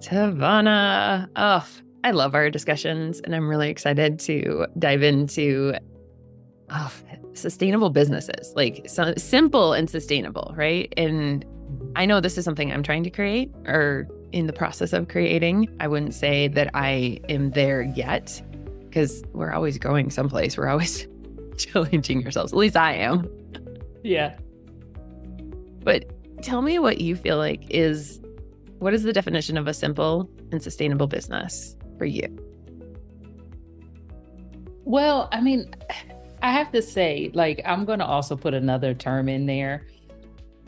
Tavona. Oh, I love our discussions, and I'm really excited to dive into oh, sustainable businesses, like so simple and sustainable, right? And mm-hmm. I know this is something I'm trying to create or in the process of creating. I wouldn't say that I am there yet because we're always going someplace. We're always challenging ourselves. At least I am. Yeah. But tell me what you feel like is what is the definition of a simple and sustainable business for you? Well, I mean, I have to say, like, I'm going to also put another term in there.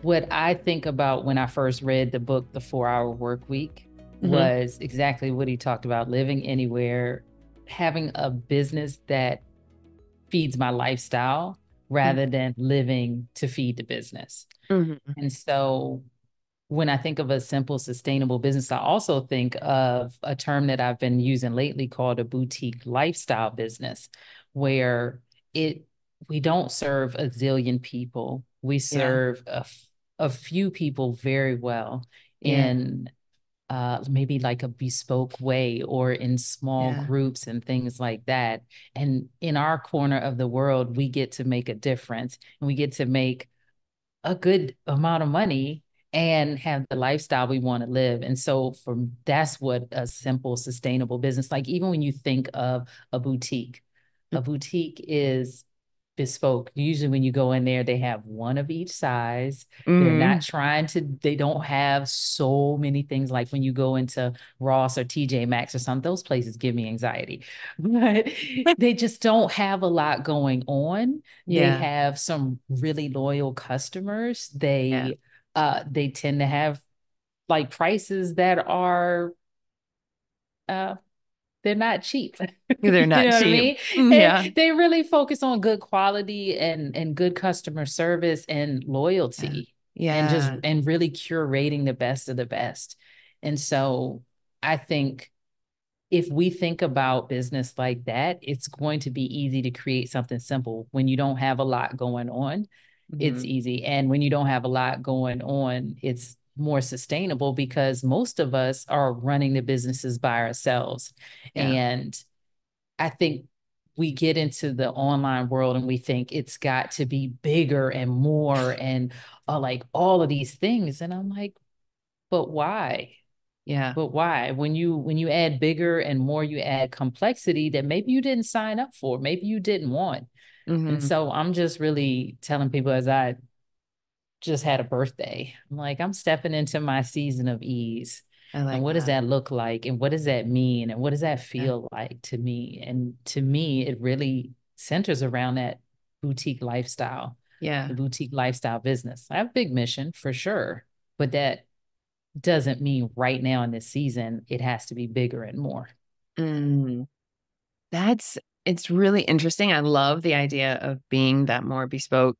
What I think about when I first read the book, The Four Hour Work Week, mm-hmm. was exactly what he talked about living anywhere, having a business that feeds my lifestyle rather mm-hmm. than living to feed the business. Mm-hmm. And so when I think of a simple, sustainable business, I also think of a term that I've been using lately called a boutique lifestyle business, where it we don't serve a zillion people. We serve yeah. a, a few people very well yeah. in uh, maybe like a bespoke way or in small yeah. groups and things like that. And in our corner of the world, we get to make a difference and we get to make a good amount of money and have the lifestyle we want to live. And so for that's what a simple sustainable business like even when you think of a boutique, a boutique is bespoke. Usually when you go in there, they have one of each size. Mm-hmm. They're not trying to, they don't have so many things like when you go into Ross or TJ Maxx or something, those places give me anxiety. But they just don't have a lot going on. Yeah. They have some really loyal customers. They yeah uh, they tend to have like prices that are uh, they're not cheap. They're not you know cheap. I mean? Mm, yeah. They really focus on good quality and and good customer service and loyalty. Yeah. yeah. And just and really curating the best of the best. And so I think if we think about business like that, it's going to be easy to create something simple when you don't have a lot going on mm-hmm. it's easy. And when you don't have a lot going on, it's more sustainable because most of us are running the businesses by ourselves. Yeah. And I think we get into the online world and we think it's got to be bigger and more and uh, like all of these things. And I'm like, but why? Yeah. But why? When you when you add bigger and more, you add complexity that maybe you didn't sign up for, maybe you didn't want. Mm-hmm. And so I'm just really telling people as I just had a birthday, I'm like, I'm stepping into my season of ease. Like and what that. does that look like? And what does that mean? And what does that feel yeah. like to me? And to me, it really centers around that boutique lifestyle. Yeah. The boutique lifestyle business. I have a big mission for sure, but that doesn't mean right now in this season it has to be bigger and more. Mm. That's it's really interesting. I love the idea of being that more bespoke,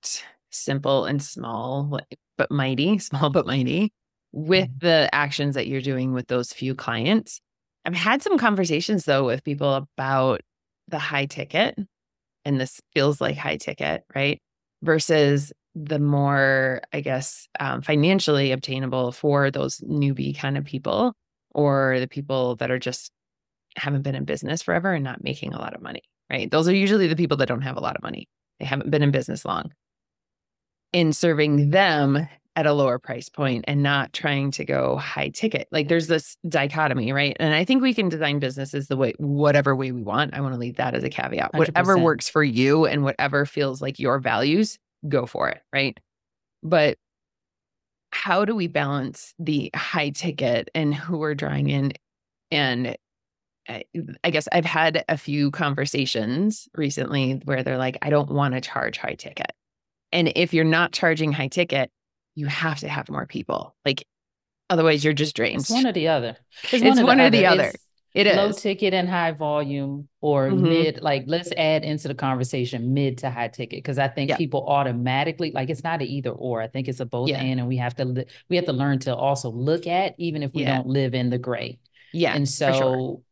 simple and small, but mighty, small but mighty, with mm-hmm. the actions that you're doing with those few clients. I've had some conversations though with people about the high ticket, and this feels like high ticket, right? Versus the more, I guess, um, financially obtainable for those newbie kind of people or the people that are just haven't been in business forever and not making a lot of money right? Those are usually the people that don't have a lot of money. They haven't been in business long. In serving them at a lower price point and not trying to go high ticket. Like there's this dichotomy, right? And I think we can design businesses the way whatever way we want. I want to leave that as a caveat. 100%. Whatever works for you and whatever feels like your values, go for it, right? But how do we balance the high ticket and who we're drawing in and I guess I've had a few conversations recently where they're like, I don't want to charge high ticket. And if you're not charging high ticket, you have to have more people. Like, otherwise, you're just drained. It's one or the other. It's, it's one, one or the other. It is low ticket and high volume, or mm-hmm. mid. Like, let's add into the conversation mid to high ticket because I think people automatically like it's not an either or. I think it's a both yeah. and, and we have to we have to learn to also look at even if we yeah. don't live in the gray. Yeah, and so.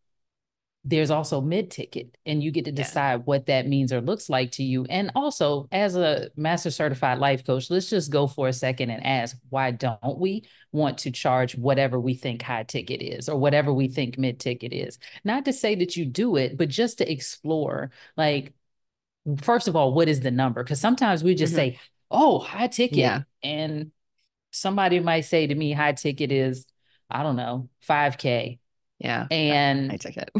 There's also mid ticket and you get to decide yeah. what that means or looks like to you and also as a master certified life coach let's just go for a second and ask why don't we want to charge whatever we think high ticket is or whatever we think mid ticket is not to say that you do it but just to explore like first of all what is the number because sometimes we just mm-hmm. say oh high ticket yeah. and somebody might say to me high ticket is i don't know 5k yeah. And I took it.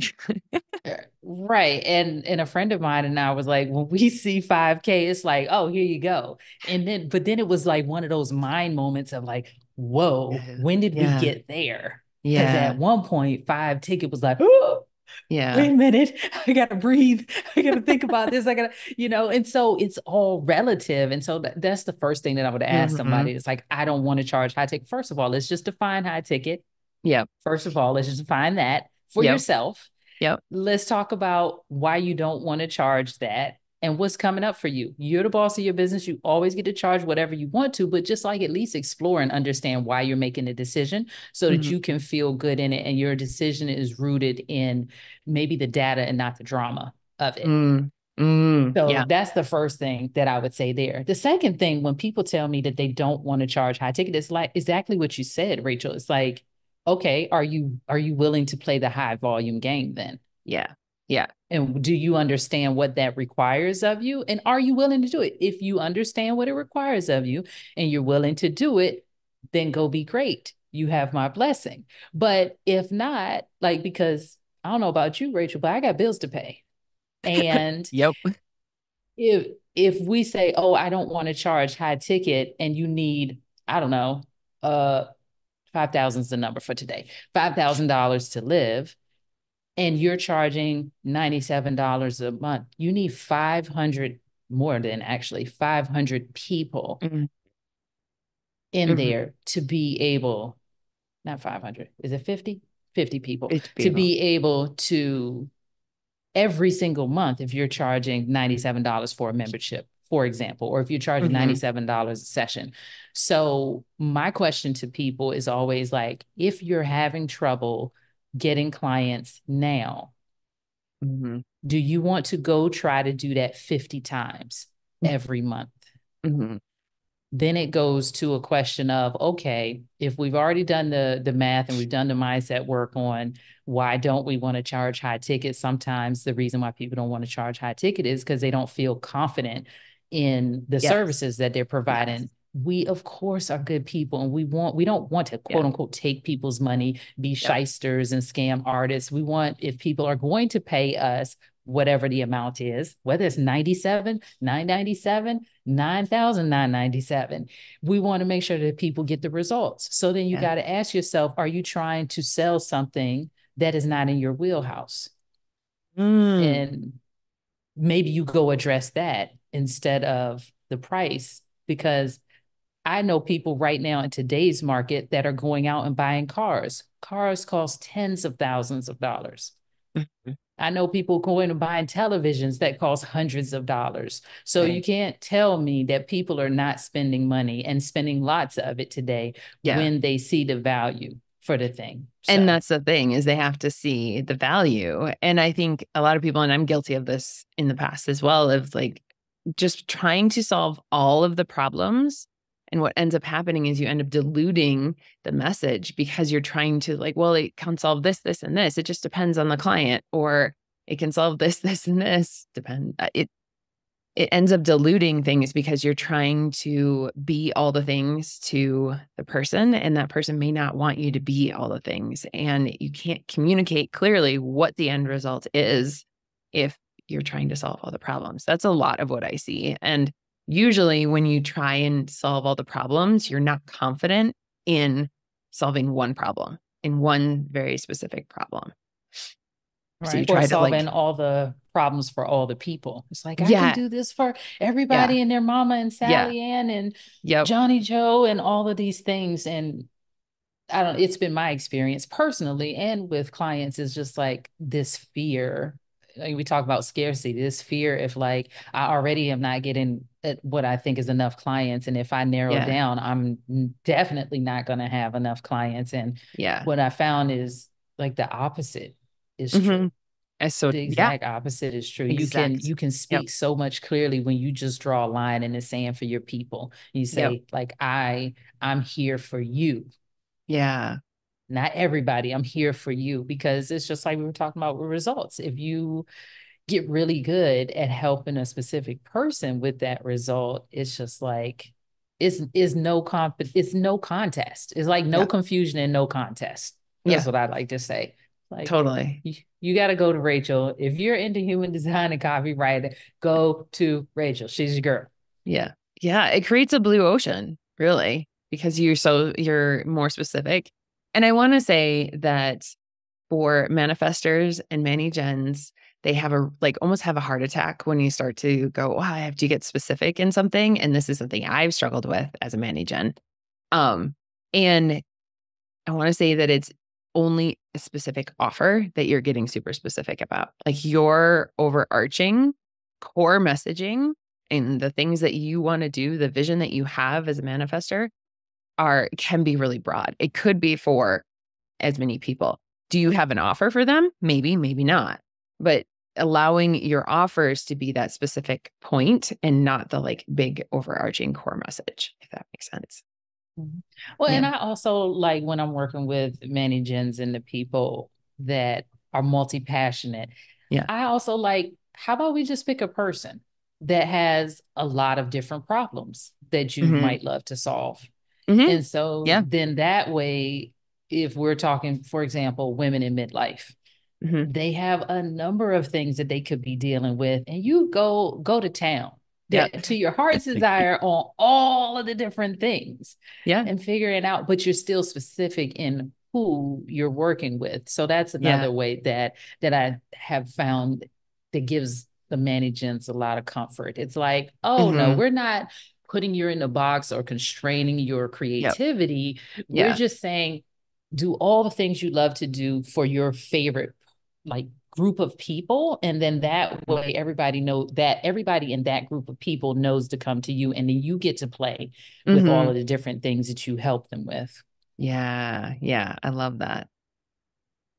Uh, right. And and a friend of mine and I was like, when we see 5K, it's like, oh, here you go. And then but then it was like one of those mind moments of like, whoa, when did yeah. we get there? Yeah. At one point, five ticket was like, oh, yeah. Wait a minute. I gotta breathe. I gotta think about this. I gotta, you know, and so it's all relative. And so that, that's the first thing that I would ask mm-hmm. somebody. It's like, I don't want to charge high ticket. First of all, let's just define high ticket yeah. First of all, let's just define that for yep. yourself. Yep. Let's talk about why you don't want to charge that and what's coming up for you. You're the boss of your business. You always get to charge whatever you want to, but just like at least explore and understand why you're making a decision so that mm-hmm. you can feel good in it and your decision is rooted in maybe the data and not the drama of it. Mm. Mm, so yeah. that's the first thing that I would say there. The second thing, when people tell me that they don't want to charge high ticket, it's like exactly what you said, Rachael. It's like okay, are you are you willing to play the high volume game then? Yeah. Yeah. And do you understand what that requires of you? And are you willing to do it? If you understand what it requires of you and you're willing to do it, then go be great. You have my blessing. But if not, like, because I don't know about you, Rachael, but I got bills to pay. And yep. If if we say, oh, I don't want to charge high ticket and you need, I don't know, uh 5,000 is the number for today, $5,000 to live, and you're charging $97 a month, you need 500 more than actually 500 people mm-hmm. in mm-hmm. there to be able, not 500, is it 50? 50 people, 50 people. to be able to every single month if you're charging $97 for a membership for example, or if you're charging mm-hmm. $97 a session. So, my question to people is always like, if you're having trouble getting clients now, mm-hmm. do you want to go try to do that 50 times every month? Mm-hmm. Then it goes to a question of okay, if we've already done the the math and we've done the mindset work on why don't we want to charge high ticket? Sometimes the reason why people don't want to charge high ticket is because they don't feel confident in the yes. services that they're providing. Yes. We of course are good people and we want we don't want to quote yeah. unquote take people's money, be yep. shysters and scam artists. We want if people are going to pay us whatever the amount is, whether it's 97, 997, 9,997. We want to make sure that people get the results. So then you yeah. got to ask yourself, are you trying to sell something that is not in your wheelhouse? Mm. And maybe you go address that instead of the price because I know people right now in today's market that are going out and buying cars. Cars cost tens of thousands of dollars. Mm-hmm. I know people going and buying televisions that cost hundreds of dollars. So you can't tell me that people are not spending money and spending lots of it today yeah. when they see the value for the thing. So. And that's the thing is they have to see the value. And I think a lot of people, and I'm guilty of this in the past as well, of like just trying to solve all of the problems. And what ends up happening is you end up diluting the message because you're trying to, like, well, it can solve this, this, and this. It just depends on the client, or it can solve this, this, and this. Depend. Uh, it it ends up diluting things because you're trying to be all the things to the person and that person may not want you to be all the things and you can't communicate clearly what the end result is if you're trying to solve all the problems. That's a lot of what I see. And usually, when you try and solve all the problems, you're not confident in solving one problem, in one very specific problem. Right. So you try or solving like, all the problems for all the people. It's like I yeah. can do this for everybody yeah. and their mama and Sally yeah. Ann and yep. Johnny Joe and all of these things. And I don't. It's been my experience personally and with clients is just like this fear we talk about scarcity, this fear if like I already am not getting what I think is enough clients. And if I narrow yeah. down, I'm definitely not going to have enough clients. And yeah, what I found is like the opposite is mm-hmm. true. And so the exact yeah. opposite is true. You can you can speak yep. so much clearly when you just draw a line in the sand for your people. You say yep. like I I'm here for you. Yeah. Not everybody. I'm here for you because it's just like we were talking about with results. If you get really good at helping a specific person with that result, it's just like it's is no comp it's no contest. It's like no confusion and no contest. That's yeah. what I like to say. Like totally. You, you got to go to Rachael. If you're into human design and copywriting, go to Rachael. She's your girl. Yeah. Yeah. It creates a blue ocean, really, because you're so you're more specific. And I want to say that for manifestors and ManiGens, they have a like almost have a heart attack when you start to go, wow, I have to get specific in something. And this is something I've struggled with as a ManiGen. Um, and I want to say that it's only a specific offer that you're getting super specific about. Like your overarching core messaging and the things that you want to do, the vision that you have as a manifestor are can be really broad. It could be for as many people. Do you have an offer for them? Maybe, maybe not. But allowing your offers to be that specific point and not the like big overarching core message, if that makes sense. Mm-hmm. Well, yeah. and I also like when I'm working with many ManiGens and the people that are multi passionate. Yeah. I also like, how about we just pick a person that has a lot of different problems that you mm-hmm. might love to solve? Mm-hmm. And so yeah. then that way, if we're talking, for example, women in midlife, mm-hmm. they have a number of things that they could be dealing with, and you go go to town to your heart's desire on all of the different things. Yeah. And figuring out, but you're still specific in who you're working with. So that's another yeah. way that that I have found that gives the ManiGens a lot of comfort. It's like, oh mm-hmm. no, we're not putting you in a box or constraining your creativity. Yep. We're yeah. just saying do all the things you love to do for your favorite like group of people and then that way everybody know that everybody in that group of people knows to come to you and then you get to play with mm-hmm. all of the different things that you help them with yeah yeah i love that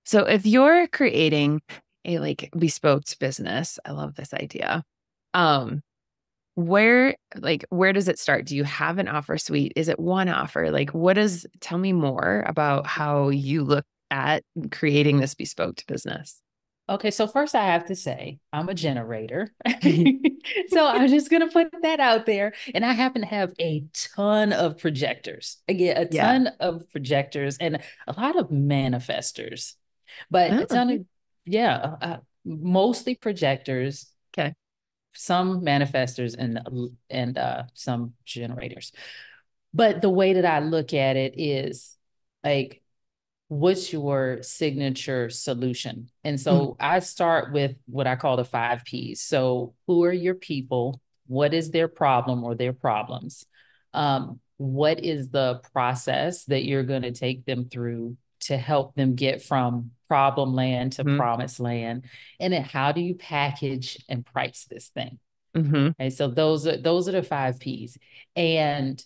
so if you're creating a like bespoke business i love this idea um where like where does it start do you have an offer suite is it one offer like what is tell me more about how you look at creating this bespoke business Okay, so first I have to say I'm a generator. so I'm just going to put that out there. And I happen to have a ton of projectors. Again, a ton yeah. of projectors and a lot of manifestors. But oh. a ton of, yeah, uh, mostly projectors. Some manifestors and and uh, some generators. But the way that I look at it is like what's your signature solution? And so mm-hmm. I start with what I call the five P's. So, who are your people? What is their problem or their problems? Um, what is the process that you're going to take them through to help them get from problem land to mm-hmm. promised land? And then how do you package and price this thing? Mm-hmm. Okay, so those are those are the five P's. And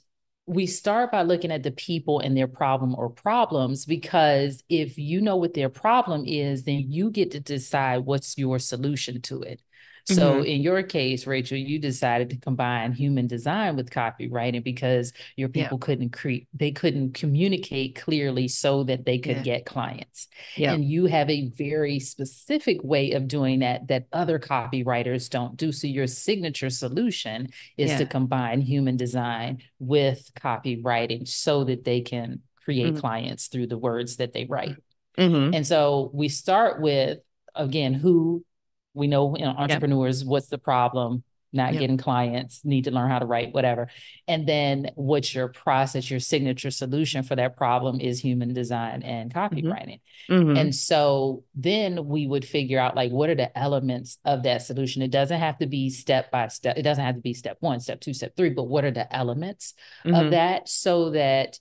we start by looking at the people and their problem or problems because if you know what their problem is, then you get to decide what's your solution to it. So mm-hmm. in your case, Rachael, you decided to combine human design with copywriting because your people yeah. couldn't create, they couldn't communicate clearly so that they could yeah. get clients. Yeah. And you have a very specific way of doing that that other copywriters don't do. So your signature solution is to combine human design with copywriting so that they can create mm-hmm. clients through the words that they write. Mm-hmm. And so we start with again who we know, you know entrepreneurs, what's the problem? Not getting clients, need to learn how to write, whatever. And then what's your process, your signature solution for that problem is human design and mm-hmm. copywriting. Mm-hmm. And so then we would figure out like what are the elements of that solution? It doesn't have to be step by step, it doesn't have to be step one, step two, step three, but what are the elements mm-hmm. of that so that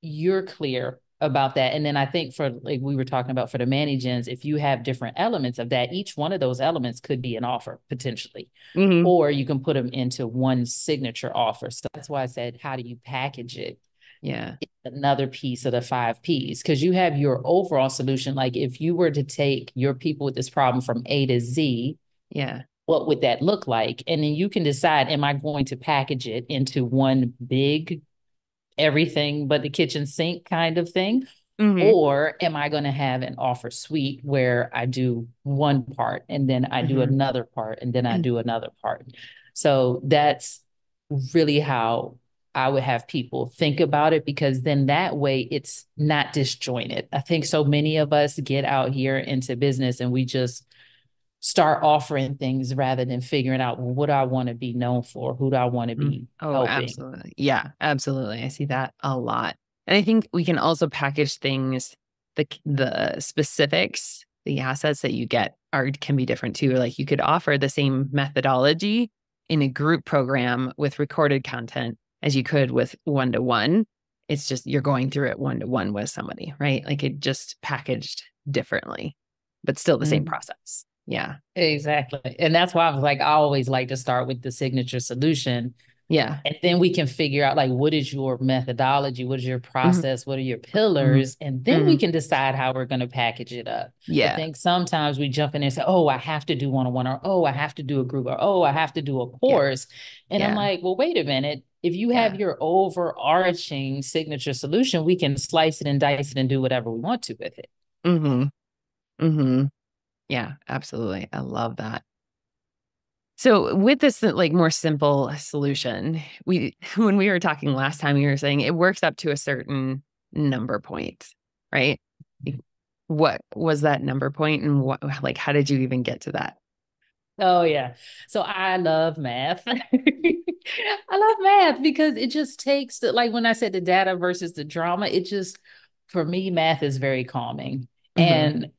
you're clear about that. And then I think for like we were talking about for the ManiGens, if you have different elements of that, each one of those elements could be an offer potentially, mm-hmm. or you can put them into one signature offer. So that's why I said, how do you package it Yeah. Another piece of the five P's because you have your overall solution. Like if you were to take your people with this problem from A to Z, yeah. What would that look like? And then you can decide, am I going to package it into one big everything but the kitchen sink kind of thing? Mm-hmm. Or am I going to have an offer suite where I do one part and then I do mm-hmm. another part and then I mm. do another part? So that's really how I would have people think about it because then that way it's not disjointed. I think so many of us get out here into business and we just start offering things rather than figuring out well, what do I want to be known for? Who do I want to be? Mm. Oh, helping? absolutely. Yeah, absolutely. I see that a lot. And I think we can also package things the the specifics, the assets that you get are can be different too. Like you could offer the same methodology in a group program with recorded content as you could with one to one. It's just you're going through it one to one with somebody, right? Like it just packaged differently, but still the mm same process. Yeah. Exactly. And that's why I was like, I always like to start with the signature solution yeah. And then we can figure out like what is your methodology, what is your mm-hmm. process, mm-hmm. what are your pillars, mm-hmm. and then mm-hmm. we can decide how we're going to package it up. Yeah. I think sometimes we jump in and say, "Oh, I have to do one-on-one," or "Oh, I have to do a group," or "Oh, I have to do a course," yeah. and yeah. I'm like, "Well, wait a minute." If you have yeah. your overarching signature solution, we can slice it and dice it and do whatever we want to with it. Hmm. Hmm. Yeah. Absolutely. I love that. So with this like more simple solution, we when we were talking last time, you were saying it works up to a certain number point, right? What was that number point and what like how did you even get to that? Oh yeah. So I love math. I love math because it just takes the, like when I said the data versus the drama, it just for me math is very calming. Mm-hmm. And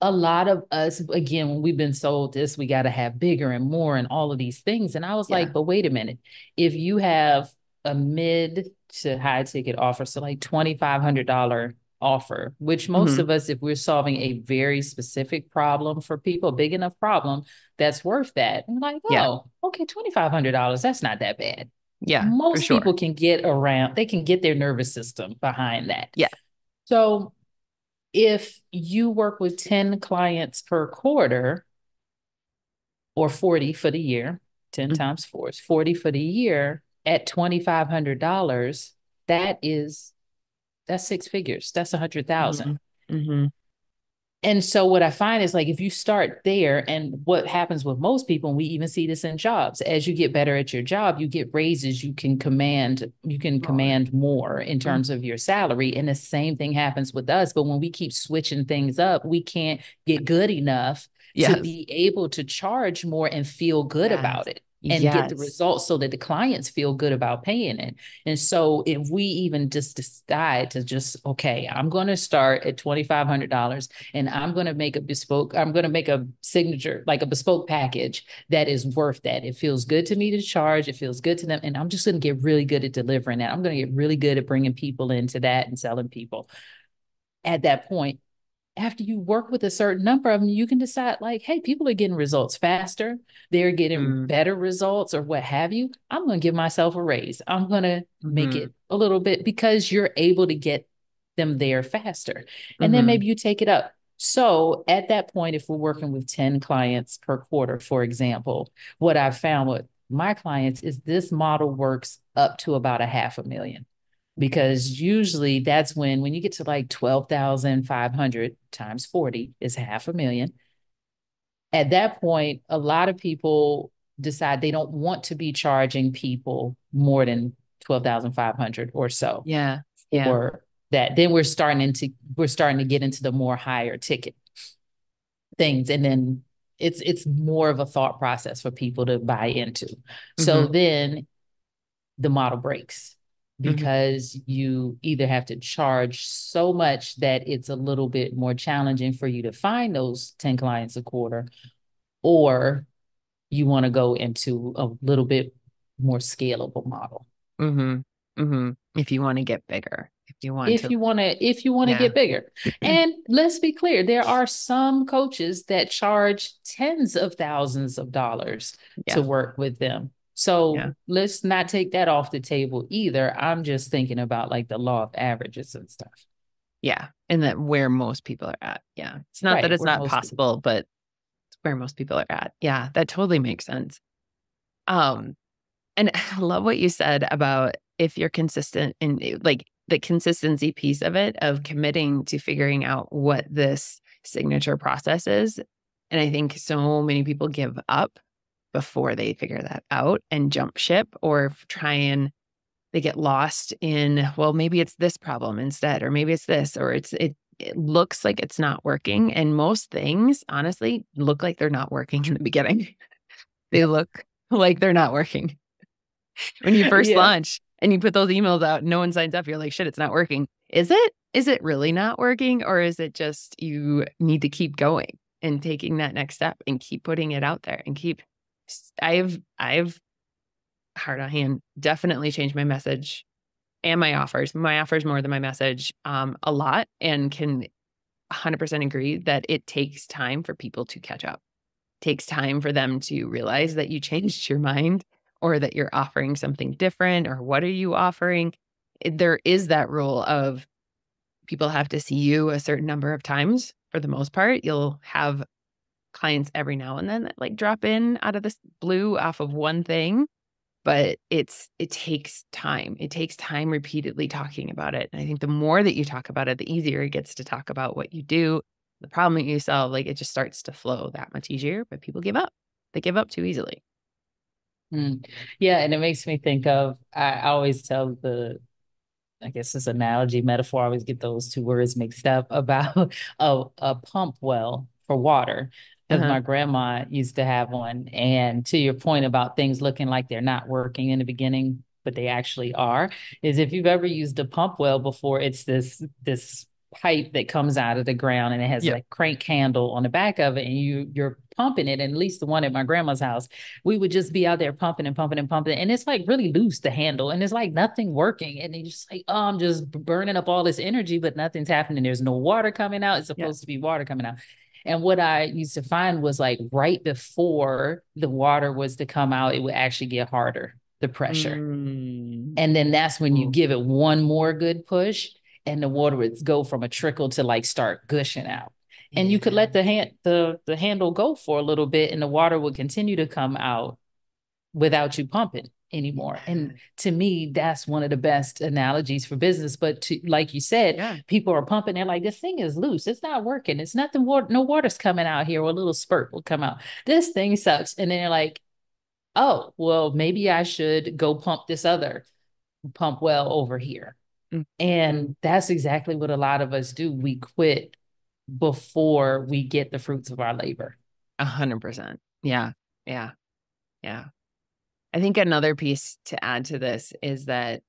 a lot of us, again, when we've been sold this, we got to have bigger and more and all of these things. And I was yeah. like, but wait a minute. If you have a mid to high ticket offer, so like $2,500 offer, which most mm-hmm. of us, if we're solving a very specific problem for people, big enough problem, that's worth that. And like, oh, yeah. okay, $2,500, that's not that bad. Yeah. Most sure. people can get around, they can get their nervous system behind that. Yeah. So if you work with 10 clients per quarter or 40 for the year, 10 mm-hmm. times four is 40 for the year at $2,500, that is, that's six figures. That's a hundred thousand. Mm-hmm. mm-hmm. And so what I find is like if you start there, and what happens with most people, and we even see this in jobs, as you get better at your job, you get raises, you can command, you can command more in mm-hmm. terms of your salary. And the same thing happens with us. But when we keep switching things up, we can't get good enough yes. to be able to charge more and feel good yes. about it and yes. get the results so that the clients feel good about paying it. And so if we even just decide to just, okay, I'm going to start at $2,500 and I'm going to make a bespoke, I'm going to make a signature, like a bespoke package that is worth that. It feels good to me to charge. It feels good to them. And I'm just going to get really good at delivering that. I'm going to get really good at bringing people into that and selling people. At that point, after you work with a certain number of them, you can decide like, hey, people are getting results faster. They're getting mm. better results or what have you. I'm going to give myself a raise. I'm going to mm-hmm. make it a little bit because you're able to get them there faster. And mm-hmm. then maybe you take it up. So at that point, if we're working with 10 clients per quarter, for example, what I've found with my clients is this model works up to about a half a million because usually that's when when you get to like 12,500 times 40 is half a million. At that point, a lot of people decide they don't want to be charging people more than 12,500 or so. Yeah. Yeah. Or that then we're starting into we're starting to get into the more higher ticket things and then it's it's more of a thought process for people to buy into. Mm-hmm. So then the model breaks. Because mm-hmm. you either have to charge so much that it's a little bit more challenging for you to find those 10 clients a quarter, or you want to go into a little bit more scalable model. Mm-hmm. Mm-hmm. If you want to get bigger. If you want if to, you want to if you want to yeah. get bigger and let's be clear there are some coaches that charge tens of thousands of dollars yeah. to work with them So yeah. let's not take that off the table either. I'm just thinking about like the law of averages and stuff. Yeah. And that where most people are at. Yeah. It's not right, that it's not possible, people. but it's where most people are at. Yeah. That totally makes sense. Um, and I love what you said about if you're consistent in eh, like the consistency piece of it of committing to figuring out what this signature process is. And I think so many people give up before they figure that out and jump ship or try and they get lost in well maybe it's this problem instead or maybe it's this or it's it it looks like it's not working and most things honestly look like they're not working in the beginning. They look like they're not working. When you first yeah. launch and you put those emails out no one signs up you're like shit it's not working. Is it is it really not working or is it just you need to keep going and taking that next step and keep putting it out there and keep I've I've hard on hand definitely changed my message and my offers. My offers more than my message um, a lot and can 100% agree that it takes time for people to catch up. Takes time for them to realize that you changed your mind or that you're offering something different or what are you offering? There is that rule of people have to see you a certain number of times for the most part. You'll have clients every now and then that like drop in out of this blue off of one thing but it's it takes time it takes time repeatedly talking about it and i think the more that you talk about it the easier it gets to talk about what you do the problem that you solve like it just starts to flow that much easier but people give up they give up too easily mm. yeah and it makes me think of i always tell the I guess this analogy metaphor. I always get those two words mixed up about a, a pump well for water because uh-huh. my grandma used to have one. And to your point about things looking like they're not working in the beginning, but they actually are, is if you've ever used a pump well before, it's this this pipe that comes out of the ground and it has yep. like crank handle on the back of it and you you're pumping it and at least the one at my grandma's house we would just be out there pumping and pumping and pumping and it's like really loose the handle and it's like nothing working and you just like oh I'm just burning up all this energy but nothing's happening there's no water coming out it's supposed to be water coming out and what I used to find was like right before the water was to come out, it would actually get harder, the pressure. Mm. And then that's when you give it one more good push and the water would go from a trickle to like start gushing out. And yeah. you could let the hand the the handle go for a little bit and the water would continue to come out without you pumping anymore. And to me, that's one of the best analogies for business. But to, like you said, yeah. people are pumping. They're like, this thing is loose. It's not working. It's nothing. Water, no water's coming out here, or a little spurt will come out. This thing sucks. And then they're like, oh, well, maybe I should go pump this other pump well over here. Mm-hmm. And that's exactly what a lot of us do. We quit before we get the fruits of our labor. A hundred percent. Yeah. Yeah. Yeah. I think another piece to add to this is that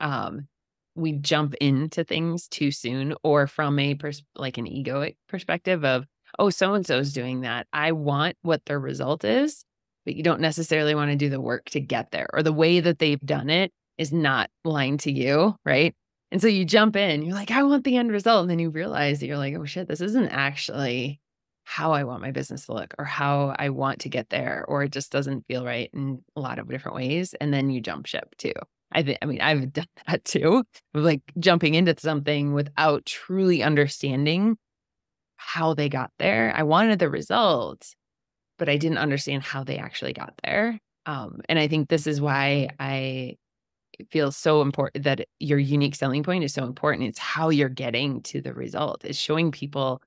um, we jump into things too soon, or from a pers- like an egoic perspective of, oh, so and so is doing that. I want what their result is, but you don't necessarily want to do the work to get there, or the way that they've done it is not aligned to you, right? And so you jump in, you're like, I want the end result. And then you realize that you're like, oh shit, this isn't actually how I want my business to look or how I want to get there, or it just doesn't feel right in a lot of different ways. And then you jump ship too. I think, I mean, I've done that too, like jumping into something without truly understanding how they got there. I wanted the results, but I didn't understand how they actually got there. Um, and I think this is why I feel so important that your unique selling point is so important. It's how you're getting to the result, it's showing people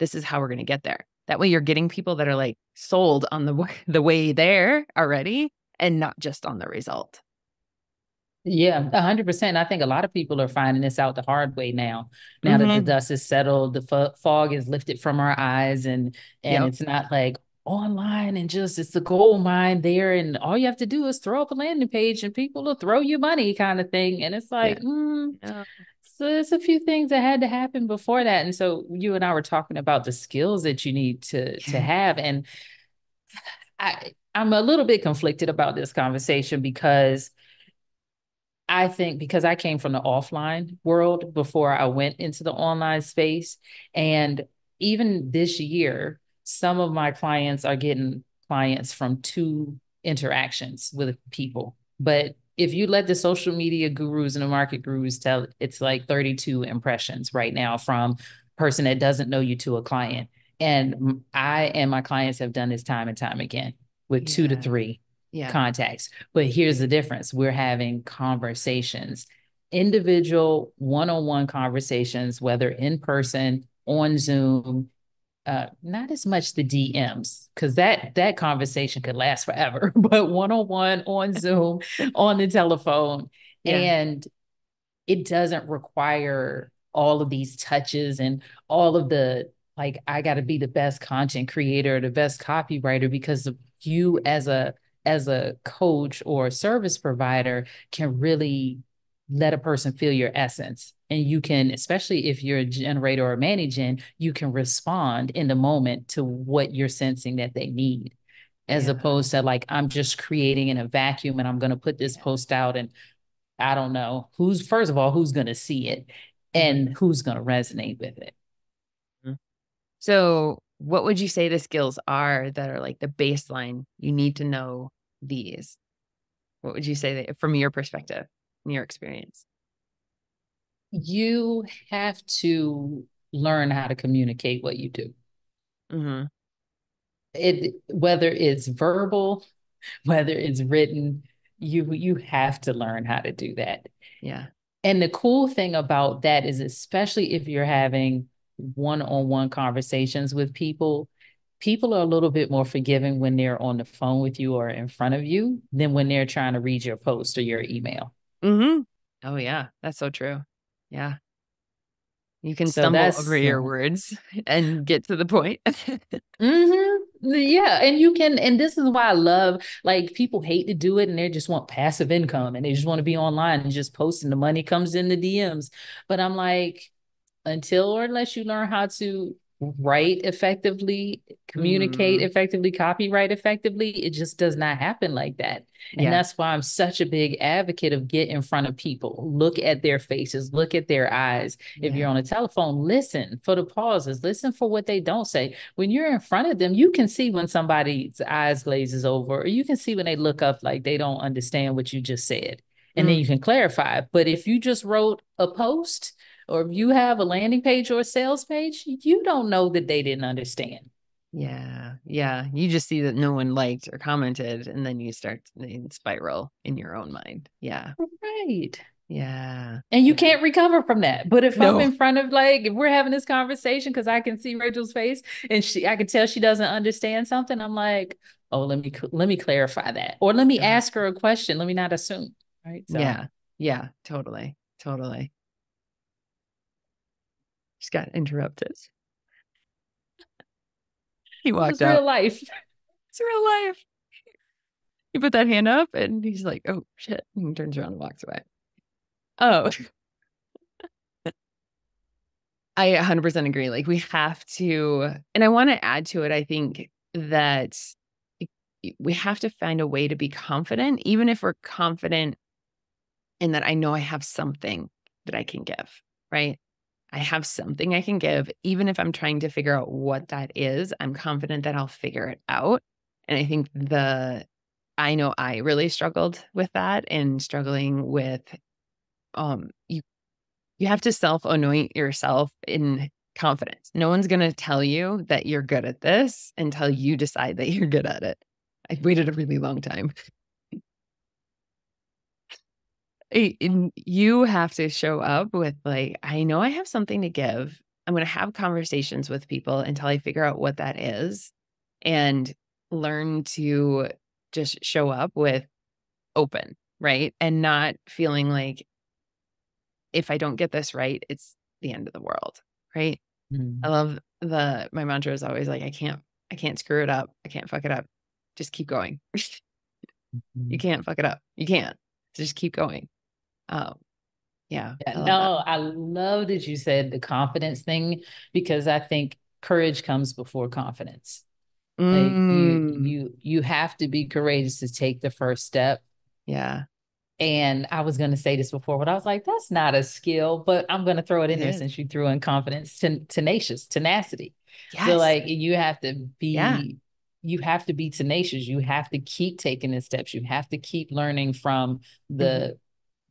this is how we're going to get there. That way you're getting people that are like sold on the the way there already and not just on the result. Yeah, a hundred percent. I think a lot of people are finding this out the hard way now. Now mm-hmm. that the mm-hmm. dust is settled, the fog is lifted from our eyes, and and yep. it's not like online and just it's the gold mine there, and all you have to do is throw up a landing page, and people will throw you money, kind of thing. And it's like, yeah. Mm, yeah. So there's a few things that had to happen before that. And so you and I were talking about the skills that you need to to have. And I I'm a little bit conflicted about this conversation because I think because I came from the offline world before I went into the online space. And even this year, some of my clients are getting clients from two interactions with people. But if you let the social media gurus and the market gurus tell it's like 32 impressions right now from person that doesn't know you to a client. And I and my clients have done this time and time again with yeah. two to three yeah. contacts. But here's the difference we're having conversations, individual one on one conversations, whether in person, on Zoom, uh, not as much the DMs because that that conversation could last forever, but one on one on Zoom, on the telephone, yeah. and it doesn't require all of these touches and all of the like. I got to be the best content creator, the best copywriter because you as a as a coach or service provider can really let a person feel your essence and you can especially if you're a generator or a ManiGen you can respond in the moment to what you're sensing that they need as yeah. opposed to like i'm just creating in a vacuum and i'm going to put this post out and i don't know who's first of all who's going to see it and mm-hmm. who's going to resonate with it mm-hmm. so what would you say the skills are that are like the baseline you need to know these what would you say that, from your perspective in your experience you have to learn how to communicate what you do. Mm-hmm. It whether it's verbal, whether it's written, you you have to learn how to do that. Yeah. And the cool thing about that is, especially if you're having one-on-one conversations with people, people are a little bit more forgiving when they're on the phone with you or in front of you than when they're trying to read your post or your email. Mm-hmm. Oh yeah, that's so true. Yeah. You can so stumble over your words and get to the point. mm-hmm. Yeah. And you can, and this is why I love like people hate to do it and they just want passive income and they just want to be online and just posting the money comes in the DMs. But I'm like, until or unless you learn how to write effectively, communicate mm. effectively, copyright effectively. It just does not happen like that. And yeah. that's why I'm such a big advocate of get in front of people, look at their faces, look at their eyes. Yeah. If you're on a telephone, listen for the pauses, listen for what they don't say. When you're in front of them, you can see when somebody's eyes glazes over, or you can see when they look up like they don't understand what you just said. And mm. then you can clarify. But if you just wrote a post, or if you have a landing page or a sales page, you don't know that they didn't understand. Yeah. Yeah. You just see that no one liked or commented, and then you start to spiral in your own mind. Yeah. Right. Yeah. And you can't recover from that. But if no. I'm in front of like, if we're having this conversation, because I can see Rachael's face and she I can tell she doesn't understand something, I'm like, oh, let me let me clarify that. Or let me yeah. ask her a question. Let me not assume. Right. So. Yeah. Yeah. Totally. Totally. Just got interrupted. He walked it's out. Real life. It's real life. He put that hand up and he's like, oh shit. And he turns around and walks away. Oh. I 100% agree. Like, we have to, and I want to add to it, I think that we have to find a way to be confident, even if we're confident in that I know I have something that I can give, right? I have something I can give. Even if I'm trying to figure out what that is, I'm confident that I'll figure it out. And I think the, I know I really struggled with that and struggling with, um, you, you have to self anoint yourself in confidence. No one's going to tell you that you're good at this until you decide that you're good at it. I waited a really long time you have to show up with like i know i have something to give. I'm going to have conversations with people until i figure out what that is and learn to just show up with open right? And not feeling like if i don't get this right it's the end of the world right? Mm. i love the my mantra is always like i can't i can't screw it up. I can't fuck it up. Just keep going. Mm-hmm. you can't fuck it up. You can't. So just keep going um, yeah. yeah I no, that. I love that you said the confidence thing because I think courage comes before confidence. Mm. Like you, mm. you, you have to be courageous to take the first step. Yeah. And I was going to say this before, but I was like, that's not a skill, but I'm going to throw it in it there is. since you threw in confidence, ten- tenacious, tenacity. Yes. So like you have to be yeah. you have to be tenacious. You have to keep taking the steps. You have to keep learning from the mm-hmm.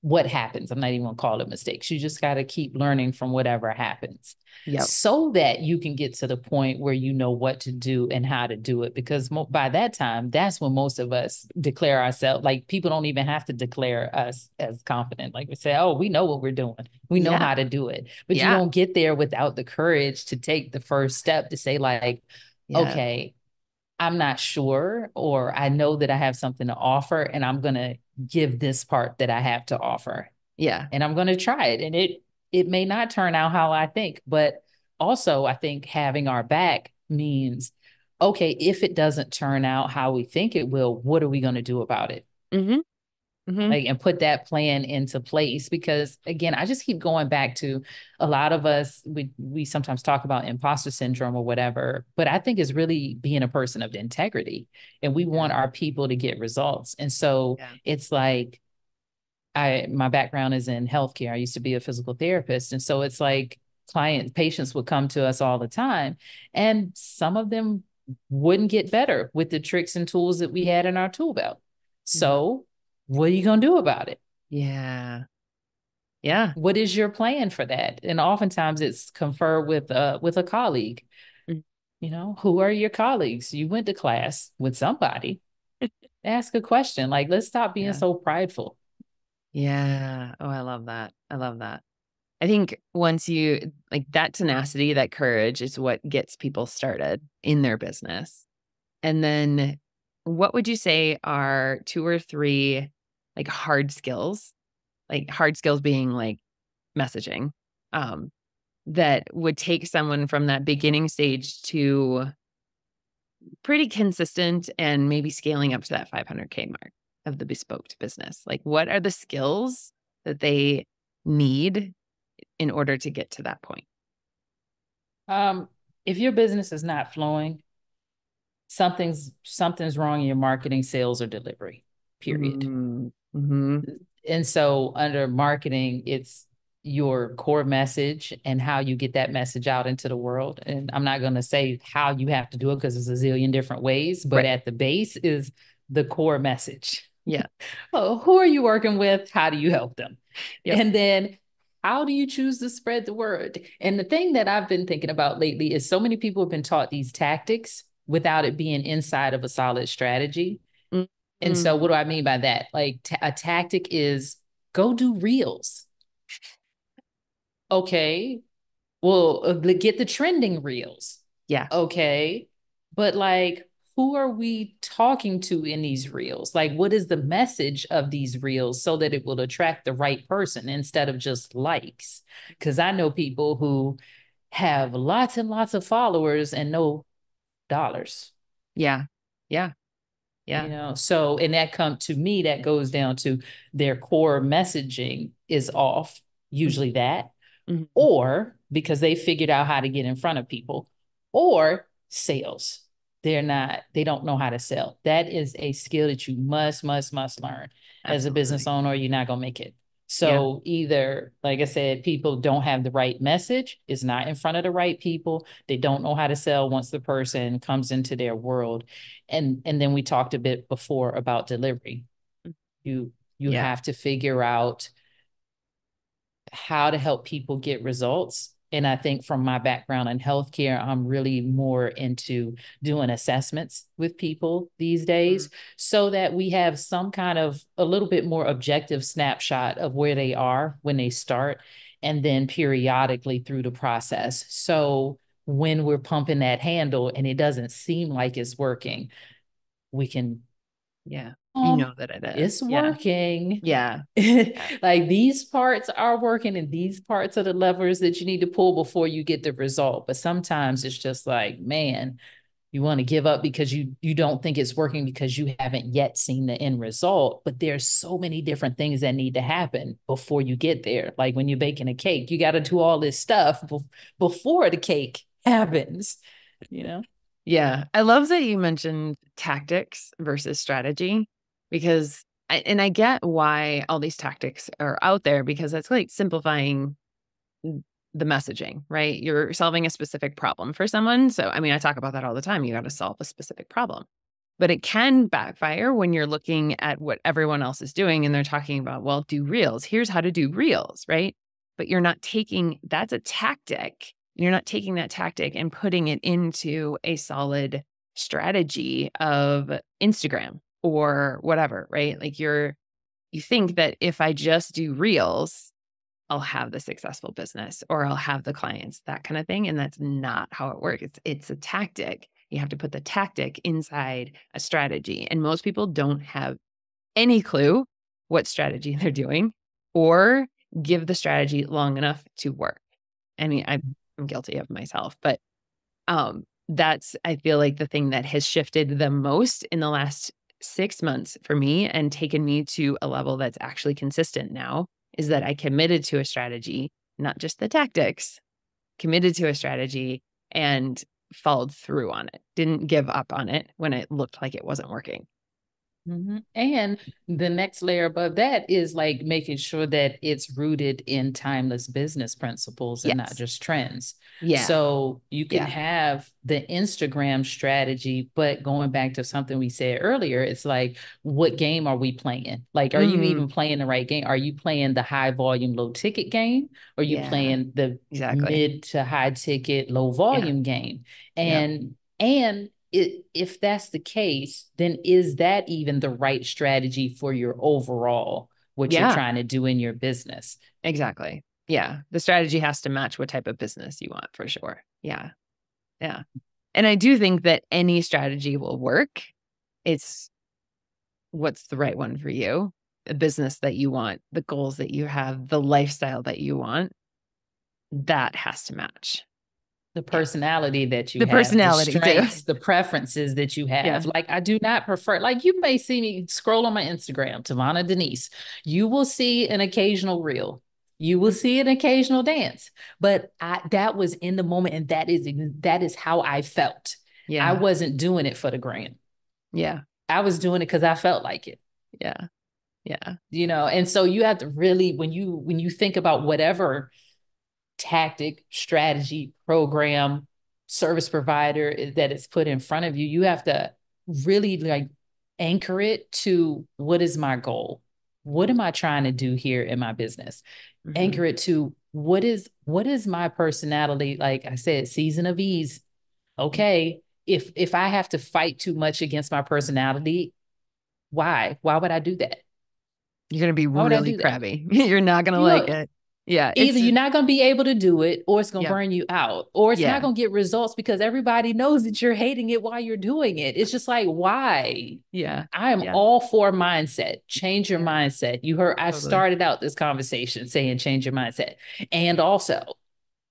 What happens. I'm not even gonna call it mistakes. You just got to keep learning from whatever happens. Yep. So that you can get to the point where you know what to do and how to do it. Because mo- by that time, that's when most of us declare ourselves like people don't even have to declare us as confident. Like we say, oh, we know what we're doing. We know yeah. how to do it. But yeah. you don't get there without the courage to take the first step to say, like, yeah. okay, I'm not sure, or I know that I have something to offer and I'm going to give this part that I have to offer. Yeah. And I'm going to try it. And it, it may not turn out how I think, but also I think having our back means, okay, if it doesn't turn out how we think it will, what are we going to do about it? Mm-hmm mm-hmm. like and put that plan into place because again i just keep going back to a lot of us we we sometimes talk about imposter syndrome or whatever but i think it's really being a person of integrity and we yeah. want our people to get results and so yeah. it's like i my background is in healthcare i used to be a physical therapist and so it's like clients patients would come to us all the time and some of them wouldn't get better with the tricks and tools that we had in our tool belt so what are you going to do about it? Yeah. Yeah. What is your plan for that? And oftentimes it's confer with uh with a colleague. Mm-hmm. You know, who are your colleagues? You went to class with somebody. Ask a question. Like, let's stop being yeah. so prideful. Yeah. Oh, I love that. I love that. I think once you like that tenacity, that courage is what gets people started in their business. And then what would you say are two or three like hard skills, like hard skills being like messaging, um, that would take someone from that beginning stage to pretty consistent and maybe scaling up to that 500K mark of the bespoke business? Like, what are the skills that they need in order to get to that point? Um, if your business is not flowing, something's something's wrong in your marketing, sales, or delivery. Period. Mm-hmm. Mm-hmm. And so under marketing, it's your core message and how you get that message out into the world. And I'm not going to say how you have to do it because there's a zillion different ways, but right. at the base is the core message. Yeah. oh, who are you working with? How do you help them? Yep. And then how do you choose to spread the word? And the thing that I've been thinking about lately is so many people have been taught these tactics without it being inside of a solid strategy. And mm. so, what do I mean by that? Like, t- a tactic is go do reels. Okay. Well, uh, get the trending reels. Yeah. Okay. But like, who are we talking to in these reels? Like, what is the message of these reels so that it will attract the right person instead of just likes? Because I know people who have lots and lots of followers and no dollars. Yeah. Yeah. Yeah. You know, so and that come to me, that goes down to their core messaging is off, usually that, mm-hmm. or because they figured out how to get in front of people, or sales. They're not, they don't know how to sell. That is a skill that you must, must, must learn. Absolutely. As a business owner, you're not gonna make it. So yeah. either, like I said, people don't have the right message, is not in front of the right people. They don't know how to sell once the person comes into their world. And and then we talked a bit before about delivery. Mm. You you yeah. have to figure out how to help people get results and I think from my background in healthcare, I'm really more into doing assessments with people these days mm-hmm. so that we have some kind of a little bit more objective snapshot of where they are when they start and then periodically through the process. So when we're pumping that handle and it doesn't seem like it's working, we can yeah you um, know that it is. It's working. Yeah. like these parts are working and these parts are the levers that you need to pull before you get the result. But sometimes it's just like, man, you want to give up because you you don't think it's working because you haven't yet seen the end result but there's so many different things that need to happen before you get there like when you're baking a cake you got to do all this stuff be- before the cake happens you know yeah i love that you mentioned tactics versus strategy because I, and I get why all these tactics are out there because it's like simplifying the messaging, right? You're solving a specific problem for someone. So, I mean, I talk about that all the time. You got to solve a specific problem. But it can backfire when you're looking at what everyone else is doing and they're talking about, well, do reels. Here's how to do reels, right? But you're not taking that's a tactic. You're not taking that tactic and putting it into a solid strategy of Instagram or whatever, right? Like you're, you think that if I just do reels, I'll have the successful business or I'll have the clients, that kind of thing. And that's not how it works. It's it's a tactic. You have to put the tactic inside a strategy. And most people don't have any clue what strategy they're doing or give the strategy long enough to work. I mean, I'm guilty of myself, but um, that's, I feel like, the thing that has shifted the most in the last six months for me and taken me to a level that's actually consistent now is that I committed to a strategy, not just the tactics, committed to a strategy and followed through on it, didn't give up on it when it looked like it wasn't working. Mm-hmm. And the next layer above that is like making sure that it's rooted in timeless business principles and yes. not just trends. Yeah. So you can yeah. have the Instagram strategy, but going back to something we said earlier, it's like, what game are we playing? Like, are mm. you mm-hmm. even playing the right game? Are you playing the high volume, low ticket game? Or are you yeah. playing the exactly. mid to high ticket, low volume yeah. game? And and it, if that's the case, then is that even the right strategy for your overall what yeah. you're trying to do in your business? Exactly. Yeah. The strategy has to match what type of business you want for sure. Yeah. Yeah. And I do think that any strategy will work. It's what's the right one for you, the business that you want, the goals that you have, the lifestyle that you want. That has to match the personality that you the have, personality the strengths, the preferences that you have. Yeah. Like I do not prefer like you may see me scroll on my Instagram, Tavona Denise. You will see an occasional reel. You will see an occasional dance. But I that was in the moment and that is that is how I felt. Yeah. I wasn't doing it for the gram. Yeah. I was doing it because I felt like it. Yeah. Yeah. You know, and so you have to really when you when you think about whatever tactic, strategy, program, service provider that is put in front of you, you have to really like anchor it to what is my goal? What am I trying to do here in my business? Mm-hmm. Anchor it to what is what is my personality? Like I said, season of ease. Okay, if if I have to fight too much against my personality, why? Why would I do that? You're gonna be really crabby. You're not gonna you like know, it. Yeah. Either you're not going to be able to do it or it's going to yeah. burn you out or it's yeah. not going to get results because everybody knows that you're hating it while you're doing it. It's just like, why? Yeah. I am yeah. all for mindset. Change your mindset. You heard, totally. I started out this conversation saying change your mindset. And also,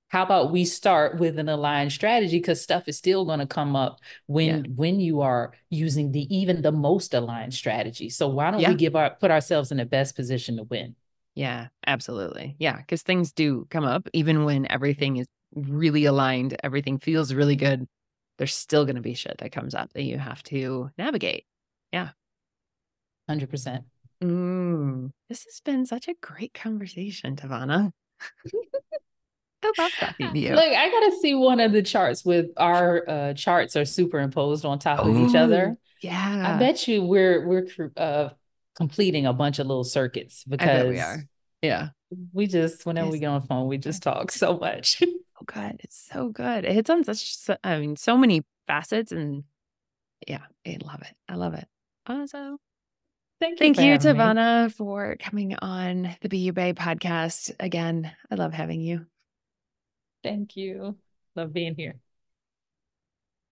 how about we start with an aligned strategy because stuff is still going to come up when yeah. when you are using the even the most aligned strategy so why don't yeah. we give our put ourselves in the best position to win yeah, absolutely. Yeah, because things do come up even when everything is really aligned, everything feels really good. There's still going to be shit that comes up that you have to navigate. Yeah. 100%. Mm, this has been such a great conversation, Tavona. I love talking to you. Look, I got to see one of the charts with our uh, charts are superimposed on top of each other. Yeah. I bet you we're we're uh, completing a bunch of little circuits because we are. Yeah. We just whenever we get on the phone, we just talk so much. oh God, It's so good. It hits on such I mean, so many facets and yeah, I love it. I love it. Awesome. Thank you. Thank you, Tavona, me. for coming on the You Babe podcast. Again, I love having you. Thank you. Love being here.